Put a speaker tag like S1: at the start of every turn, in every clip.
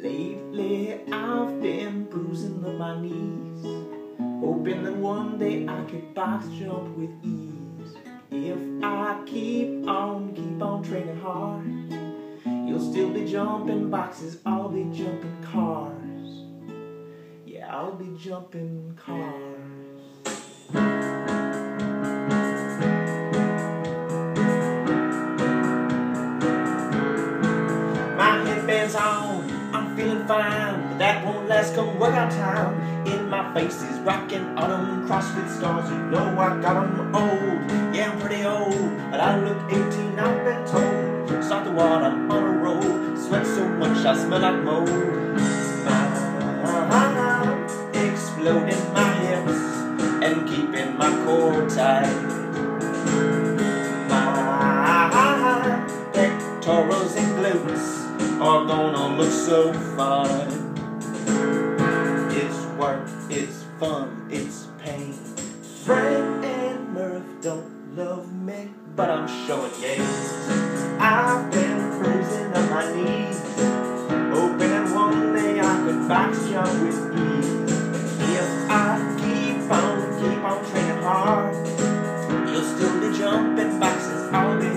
S1: Lately I've been bruising up my knees Hoping that one day I could box jump with ease. If I keep on, keep on training hard You'll still be jumping boxes, I'll be jumping cars. Yeah, I'll be jumping cars. My headband's on, feeling fine, but that won't last come workout time. In my face is rocking autumn CrossFit stars, you know I got 'em old. Yeah, I'm pretty old, but I look 18, I've been told. Start the WOD on a roll, sweat so much I smell like mold. I'm exploding my hips and keeping my core tight. My pectorals and glutes are gonna look so fine. It's work, it's fun, it's pain. Fran and Murph don't love me, but I'm showing games. I've been cruising on my knees, hoping that one day I could box jump with ease. If I keep on, keep on training hard, you'll still be jumping boxes. I'll be,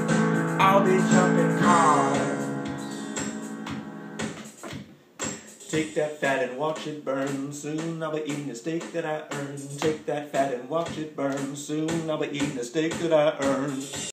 S1: I'll be jumping cars. Take that fat and watch it burn. Soon I'll be eating the steak that I earned. Take that fat and watch it burn. Soon I'll be eating the steak that I earned.